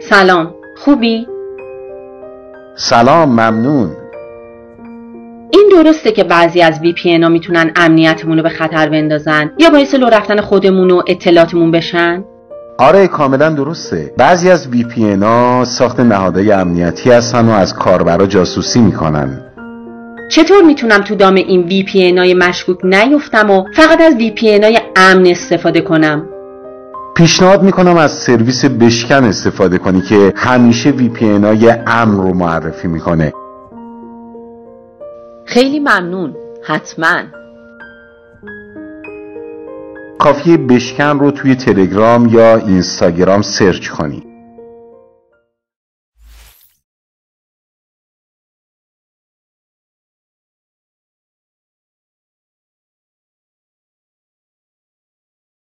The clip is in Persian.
سلام خوبی؟ سلام ممنون این درسته که بعضی از وی پی ان ها می‌تونن امنیتمون رو به خطر بندازن یا باعث لو رفتن خودمون و اطلاعاتمون بشن؟ آره کاملا درسته بعضی از وی پی ان ها ساخت نهادهای امنیتی هستن و از کاربرا جاسوسی می‌کنن چطور می‌تونم تو دام این وی پی ان های مشکوک نیفتم و فقط از وی پی ان های امن استفاده کنم؟ پیشنهاد می‌کنم از سرویس بشکن استفاده کنی که همیشه وی پی ان های امن رو معرفی می‌کنه. خیلی ممنون. حتما. کافیه بشکن رو توی تلگرام یا اینستاگرام search کنی.